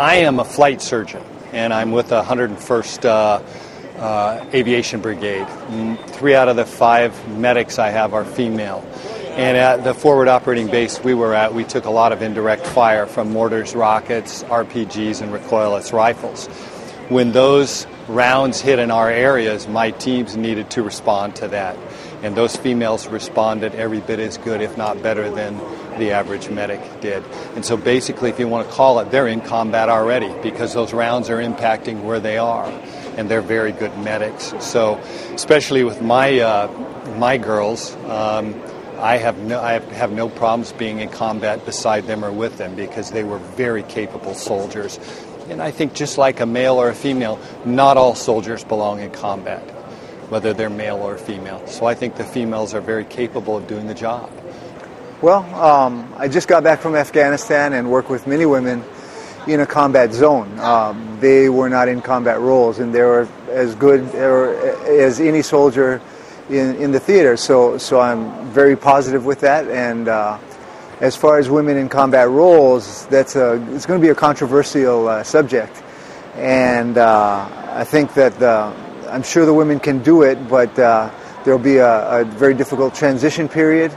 I am a flight surgeon, and I'm with the 101st uh, uh, Aviation Brigade. Mm, three out of the five medics I have are female. And at the forward operating base we were at, we took a lot of indirect fire from mortars, rockets, RPGs, and recoilless rifles. When those rounds hit in our areas, my teams needed to respond to that. And those females responded every bit as good, if not better, than the average medic did. And so basically, if you want to call it, they're in combat already because those rounds are impacting where they are. And they're very good medics. So, especially with my, uh, my girls, um, I have no I have no problems being in combat beside them or with them because they were very capable soldiers. And I think just like a male or a female, not all soldiers belong in combat, whether they're male or female. So I think the females are very capable of doing the job. Well, um, I just got back from Afghanistan and worked with many women in a combat zone. Um, they were not in combat roles, and they were as good as any soldier in, in the theater. So, so I'm very positive with that. And uh, as far as women in combat roles, that's a, it's going to be a controversial uh, subject. And uh, I think that the, I'm sure the women can do it, but uh, there'll be a, a very difficult transition period